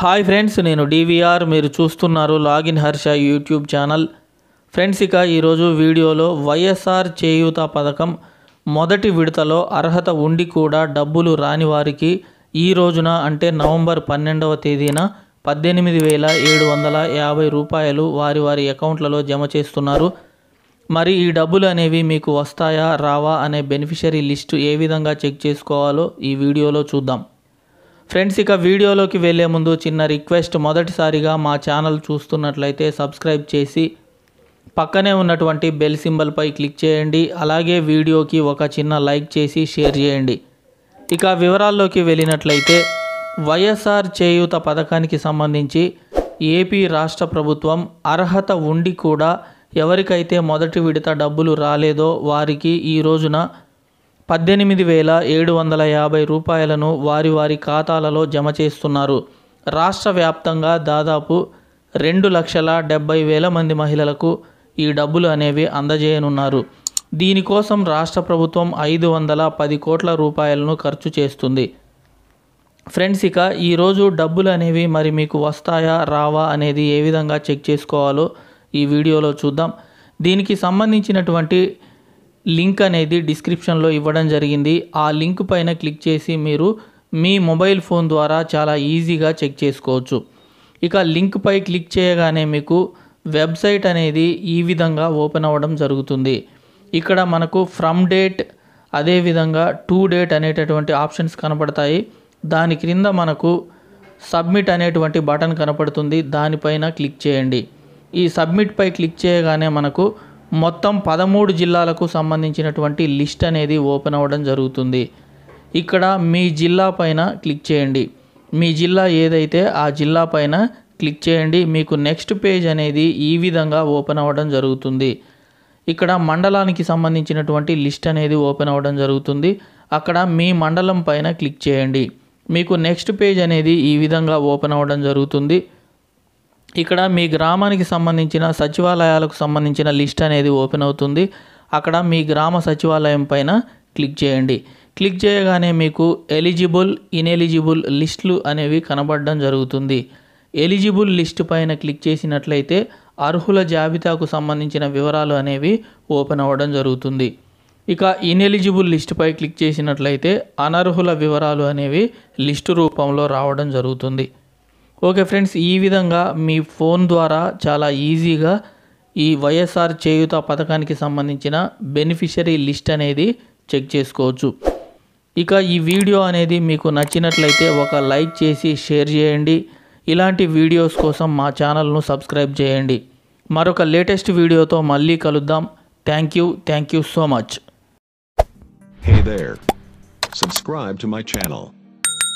Hi friends నేను DVR మీరు చూస్తున్నారు login Harsha YouTube channel. Friends ఇక ఈరోజు వీడియోలో వైఎస్ఆర్ చేయూత పథకం మొదటి విడతలో అర్హత ఉండి కూడా డబ్బులు రాని వారికి ఈ రోజున అంటే నవంబర్ పన్నెండవ తేదీన పద్దెనిమిది వేల ఏడు వందల యాభై రూపాయలు వారి వారి అకౌంట్లలో జమ చేస్తున్నారు. మరి ఈ డబ్బులు అనేవి మీకు వస్తాయా రావా అనే బెనిఫిషరీ లిస్టు ఏ విధంగా చెక్ చేసుకోవాలో ఈ వీడియోలో చూద్దాం. ఫ్రెండ్స్ ఇక వీడియోలోకి వెళ్ళే ముందు చిన్న రిక్వెస్ట్. మొదటిసారిగా మా ఛానల్ చూస్తున్నట్లయితే సబ్స్క్రైబ్ చేసి పక్కనే ఉన్నటువంటి బెల్ సింబల్పై క్లిక్ చేయండి. అలాగే వీడియోకి ఒక చిన్న లైక్ చేసి షేర్ చేయండి. ఇక వివరాల్లోకి వెళ్ళినట్లయితే వైఎస్ఆర్ చేయూత పథకానికి సంబంధించి ఏపీ రాష్ట్ర ప్రభుత్వం అర్హత ఉండి కూడా ఎవరికైతే మొదటి విడత డబ్బులు రాలేదో వారికి ఈ రోజున పద్దెనిమిది వేల ఏడు వందల యాభై రూపాయలను వారి వారి ఖాతాలలో జమ చేస్తున్నారు. రాష్ట్ర వ్యాప్తంగా దాదాపు రెండు లక్షల డెబ్బై వేల మంది మహిళలకు ఈ డబ్బులు అనేవి అందజేయనున్నారు. దీనికోసం రాష్ట్ర ప్రభుత్వం ఐదు వందల పది కోట్ల రూపాయలను ఖర్చు చేస్తుంది. ఫ్రెండ్స్ ఇక ఈరోజు డబ్బులు అనేవి మరి మీకు వస్తాయా రావా అనేది ఏ విధంగా చెక్ చేసుకోవాలో ఈ వీడియోలో చూద్దాం. దీనికి సంబంధించినటువంటి లింక్ అనేది డిస్క్రిప్షన్లో ఇవ్వడం జరిగింది. ఆ లింక్ పైన క్లిక్ చేసి మీరు మీ మొబైల్ ఫోన్ ద్వారా చాలా ఈజీగా చెక్ చేసుకోవచ్చు. ఇక లింక్పై క్లిక్ చేయగానే మీకు వెబ్సైట్ అనేది ఈ విధంగా ఓపెన్ అవ్వడం జరుగుతుంది. ఇక్కడ మనకు ఫ్రమ్ డేట్ అదేవిధంగా టు డేట్ అనేటటువంటి ఆప్షన్స్ కనపడతాయి. దాని క్రింద మనకు సబ్మిట్ అనేటువంటి బటన్ కనపడుతుంది. దానిపైన క్లిక్ చేయండి. ఈ సబ్మిట్పై క్లిక్ చేయగానే మనకు మొత్తం పదమూడు జిల్లాలకు సంబంధించినటువంటి లిస్ట్ అనేది ఓపెన్ అవ్వడం జరుగుతుంది. ఇక్కడ మీ జిల్లా పైన క్లిక్ చేయండి. మీ జిల్లా ఏదైతే ఆ జిల్లా పైన క్లిక్ చేయండి మీకు నెక్స్ట్ పేజ్ అనేది ఈ విధంగా ఓపెన్ అవ్వడం జరుగుతుంది. ఇక్కడ మండలానికి సంబంధించినటువంటి లిస్ట్ అనేది ఓపెన్ అవ్వడం జరుగుతుంది. అక్కడ మీ మండలం పైన క్లిక్ చేయండి. మీకు నెక్స్ట్ పేజ్ అనేది ఈ విధంగా ఓపెన్ అవ్వడం జరుగుతుంది. ఇక్కడ మీ గ్రామానికి సంబంధించిన సచివాలయాలకు సంబంధించిన లిస్ట్ అనేది ఓపెన్ అవుతుంది. అక్కడ మీ గ్రామ సచివాలయం పైన క్లిక్ చేయండి. క్లిక్ చేయగానే మీకు ఎలిజిబుల్ ఇన్ఎలిజిబుల్ లిస్టులు అనేవి కనబడడం జరుగుతుంది. ఎలిజిబుల్ లిస్ట్ పైన క్లిక్ చేసినట్లయితే అర్హుల జాబితాకు సంబంధించిన వివరాలు అనేవి ఓపెన్ అవ్వడం జరుగుతుంది. ఇక ఇన్ఎలిజిబుల్ లిస్టుపై క్లిక్ చేసినట్లయితే అనర్హుల వివరాలు అనేవి లిస్టు రూపంలో రావడం జరుగుతుంది. ఓకే ఫ్రెండ్స్ ఈ విధంగా మీ ఫోన్ ద్వారా చాలా ఈజీగా ఈ వైఎస్ఆర్ చేయూత పథకానికి సంబంధించిన బెనిఫిషరీ లిస్ట్ అనేది చెక్ చేసుకోవచ్చు ఇక ఈ వీడియో అనేది మీకు నచ్చినట్లయితే ఒక లైక్ చేసి షేర్ చేయండి ఇలాంటి వీడియోస్ కోసం మా ఛానల్ను సబ్స్క్రైబ్ చేయండి మరొక లేటెస్ట్ వీడియోతో మళ్ళీ కలుద్దాం thank you thank you so much Hey there. Subscribe to my channel.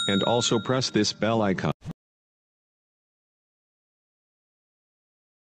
And also press this bell icon.